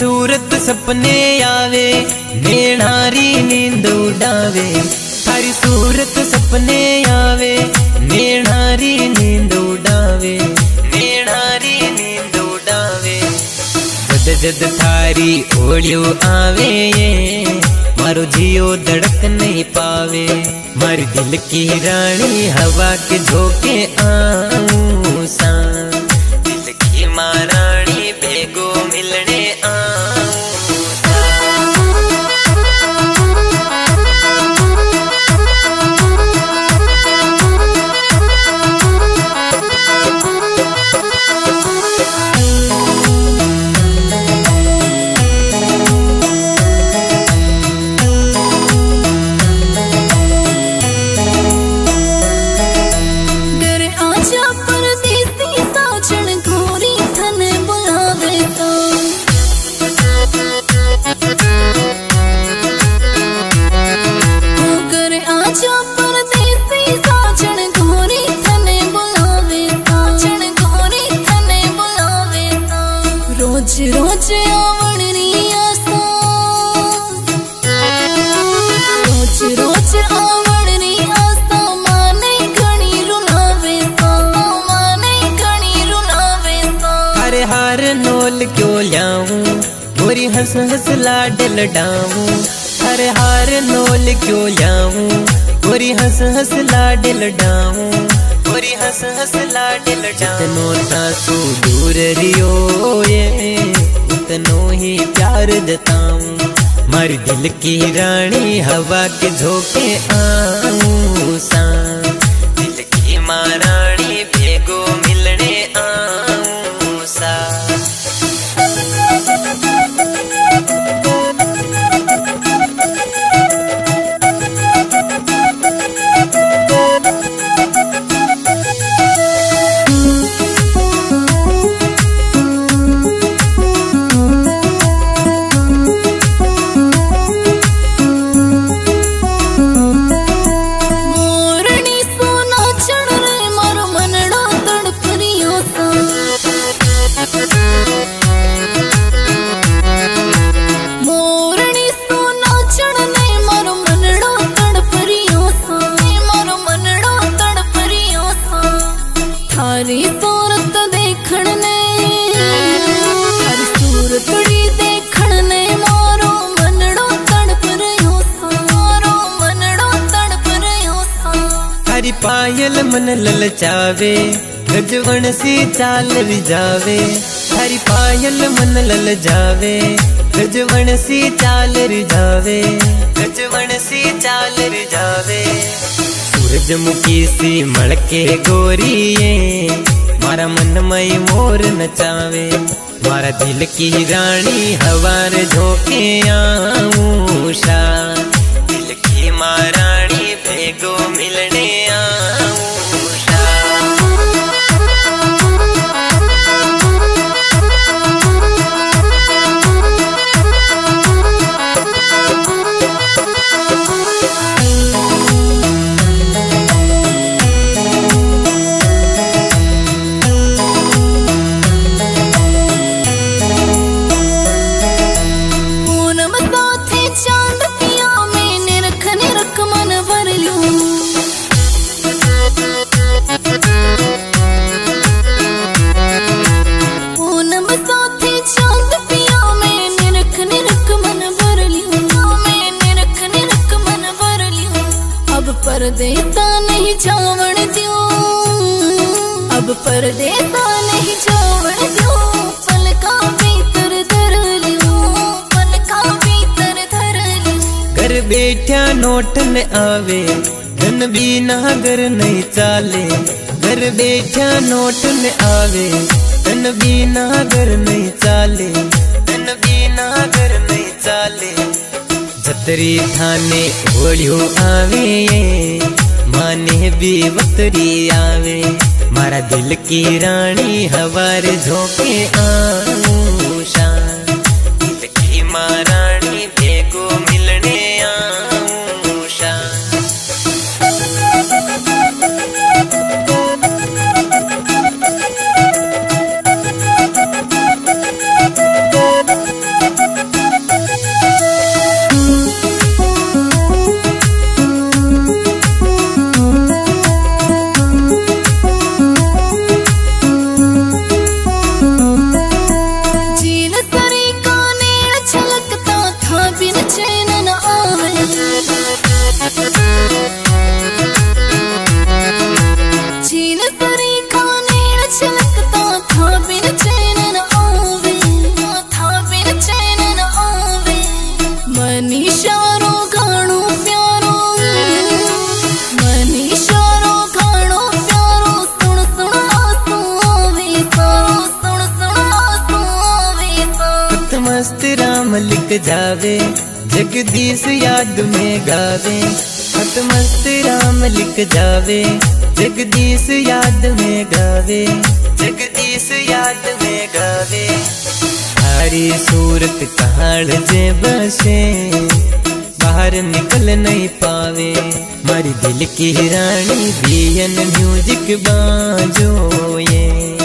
सूरत सपने आवे नेणारी नींद उड़ावे। थारी सूरत सपने आवे नेणारी नींद उड़ावे नेणारी नींद उड़ावे। जद जद थारी ओलियो आवे मारो जियो धड़क नहीं पावे। मारी दिल की रानी हवा के झोंके आऊँ रोज आवणनी रोज रोज आवणनी आसा माने रुलावे सा माने रुलावे सा अरे हार नोल क्यों लाऊं गोरी हंस हंस लाड लडाऊं। अरे हार नोल क्यों लाऊं गोरी हंस हंस लाड लडाऊं। गोरी हंस हंस लाड लडाऊं तासू दूर रियो, ये उतनो ही प्यार जताऊं। मारी दिल की रानी हवा के झोंके आऊँ। थारी सूरत देखण ने पायल मन ललचावे गजवण सी चाल रिजावे थारी पायल मन लल जावे गजवण सी चाल रिजावे गजवण सी चाल रिजावे सूरजमुखी सी मड़के गोरिए मारा मन मई मोर नचावे। मारा दिल की रानी हवार झोंके आऊषा दिल की मारानी भेगो मिलने में निरख निरख मन भर अब नहीं जावण अब नहीं छोड़ दो पलका भीतर धर लियो। पलका भीतर धर लियो। घर बैठा नोट न आवे। धन बिना घर नहीं चाले। घर बैठा नोट न आवे। धन बिना घर नहीं चाले। धन बिना घर नहीं चाले। जतरी थाने होड़ियो आवे माने भी वतरी आवे। मारा दिल की रानी हवार झोंके आऊषा दिल की महारानी मस्त राम लिख जावे, जगदीश याद में गावे। खत मस्त राम लिख जावे, जगदीश याद में गावे। जगदीश याद में गावे। हरी सूरत कहाड़ जे बसे, बाहर निकल नहीं पावे। मारी दिल की रानी बियन म्यूज़िक बाजो ये